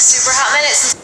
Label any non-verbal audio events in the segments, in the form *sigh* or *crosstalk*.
Super Hot Minutes.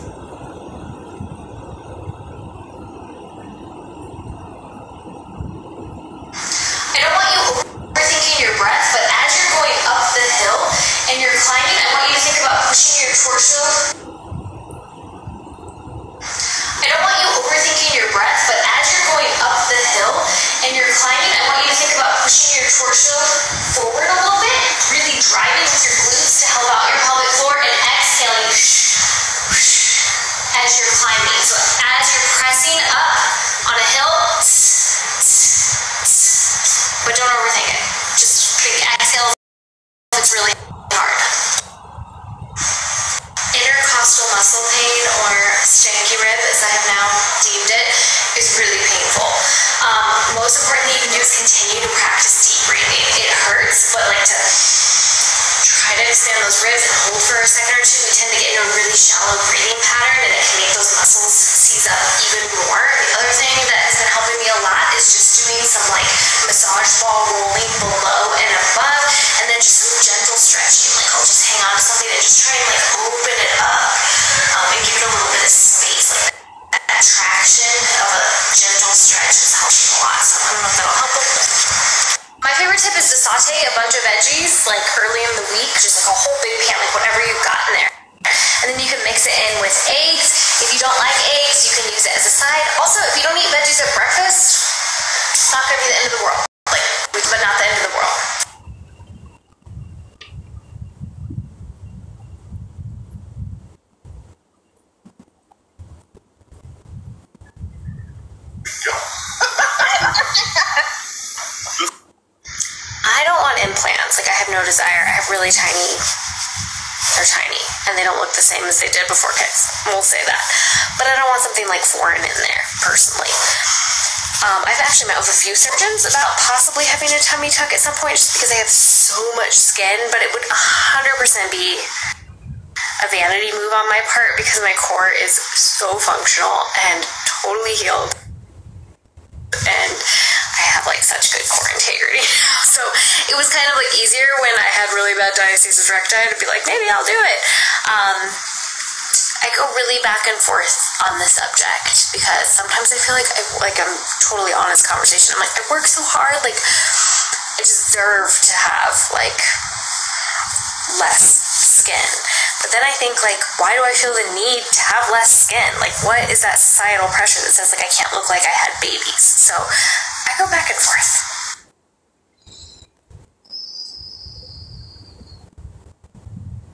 Deemed it, is really painful. Um, most important thing you can do is continue to practice deep breathing. It hurts, but like to try to expand those ribs and hold for a second or two. We tend to get in a really shallow breathing pattern and it can make those muscles seize up even more. The other thing that has been helping me a lot is just doing some like massage ball rolling below and above and then just some gentle stretching. Like I'll just hang on to something and just try and saute a bunch of veggies like early in the week, just like a whole big pan, like whatever you've got in there. And then you can mix it in with eggs. If you don't like eggs, you can use it as a side. Also, if you don't eat veggies at breakfast, it's not gonna be the end of the world. Like, but not the end of the world. I don't want implants. Like I have no desire. I have really tiny. They're tiny, and they don't look the same as they did before kids. We'll say that. But I don't want something like foreign in there, personally. Um, I've actually met with a few surgeons about possibly having a tummy tuck at some point, just because I have so much skin. But it would 100% be a vanity move on my part because my core is so functional and totally healed and I have like such good core integrity. *laughs* so it was kind of like easier when I had really bad diastasis recti to be like, maybe I'll do it. Um, I go really back and forth on the subject because sometimes I feel like I like I'm totally honest conversation. I'm like, I work so hard, like I deserve to have like less skin. But then I think like, why do I feel the need to have less skin? Like, what is that societal pressure that says like I can't look like I had babies? So go back and forth.